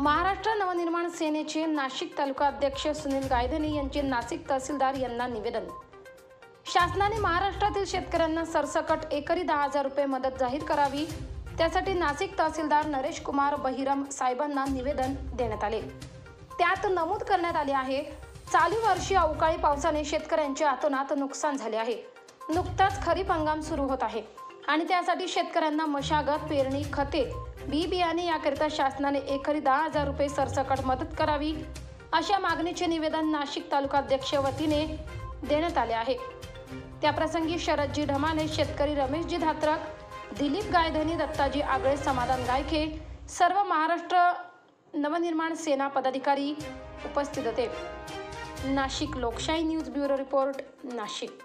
महाराष्ट्र नवनिर्माण सेनेचे नाशिक तालुका अध्यक्ष सुनील गायधनी यांचे नाशिक तहसीलदार यांना निवेदन. शासनाने महाराष्ट्रातील शेतकऱ्यांना सरसकट एकरी दहा हजार रुपये मदत जाहीर करावी. त्यासाठी नाशिक तहसीलदार नरेश कुमार बहिरम साहेबांना निवेदन देण्यात आले. त्यात नमूद करण्यात आले आहे चालू वर्षी अवकाळी पावसाने शेतकऱ्यांचे अतोनात नुकसान झाले आहे. नुकताच खरीप हंगाम सुरू होत आहे. आणि त्यासाठी शेतकऱ्यांना मशागत पेरणी खते बी बियाणे याकरिता शासनाने एकरी दहा हजार रुपये सरसकट मदत करावी अशा मागणीचे निवेदन नाशिक तालुकाध्यक्ष वतीने देण्यात आले आहे. त्याप्रसंगी शरदजी ढमाले शेतकरी रमेशजी धात्रक दिलीप गायधनी दत्ताजी आगळे समाधान गायखे सर्व महाराष्ट्र नवनिर्माण सेना पदाधिकारी उपस्थित होते. नाशिक लोकशाही न्यूज ब्युरो रिपोर्ट नाशिक.